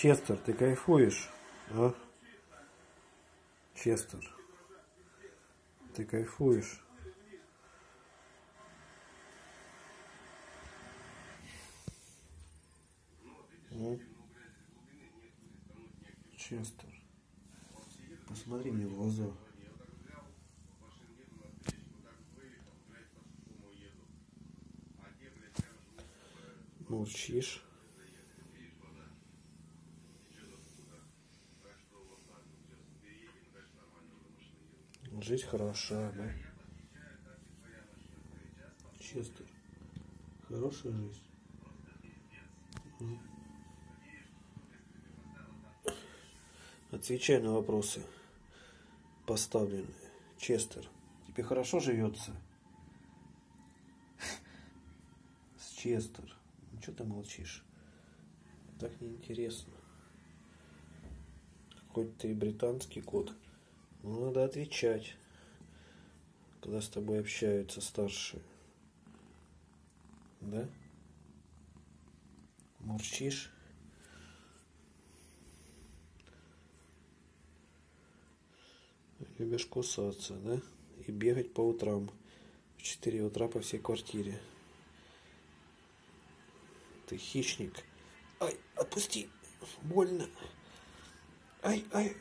Честер, ты кайфуешь? А? Честер. Ты кайфуешь? М? Честер. Посмотри мне в глаза. Молчишь. Жизнь хороша, да? Честер. Хорошая жизнь. Отвечай на вопросы поставленные. Честер, тебе хорошо живется? С Честер. Ну что ты молчишь? Так неинтересно. Хоть ты и британский кот, надо отвечать, когда с тобой общаются старшие. Да? Мурчишь? Любишь кусаться, да? И бегать по утрам. В 4 утра по всей квартире. Ты хищник. Ай, отпусти. Больно. Ай, ай.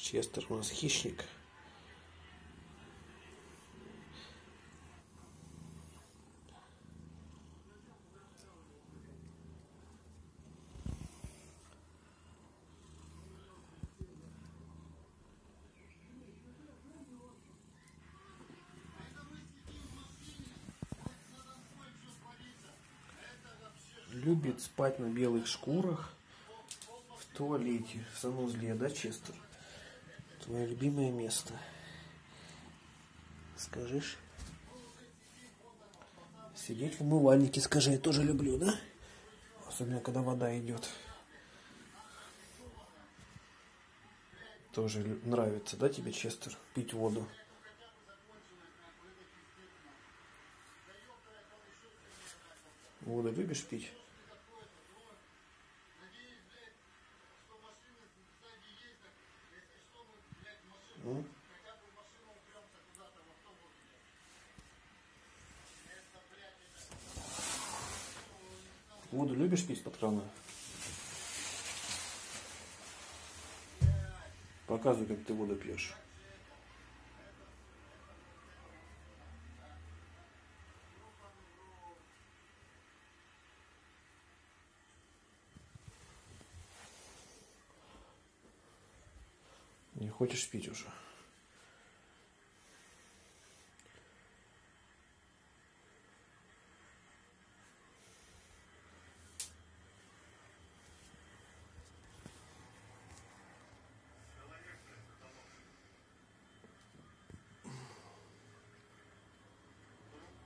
Честер у нас хищник. Любит спать на белых шкурах в туалете, в санузле, да, Честер? Твое любимое место. Скажешь? Сидеть в умывальнике, скажи, я тоже люблю, да? Особенно, когда вода идет. Тоже нравится, да, тебе, Честер, пить воду? Воду любишь пить? М? Воду любишь пить под крана? Показывай, как ты воду пьешь. Не хочешь пить уже?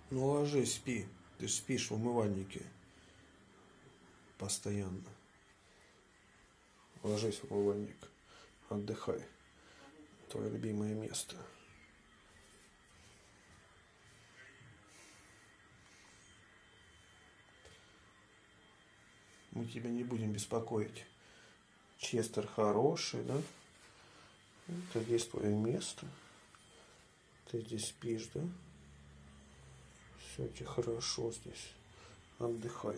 Ну ложись, спи. Ты ж спишь в умывальнике. Постоянно. Ложись в умывальник. Отдыхай. Твое любимое место. Мы тебя не будем беспокоить. Честер хороший, да? Это здесь твое место. Ты здесь спишь, да? Все тебе хорошо здесь. Отдыхай.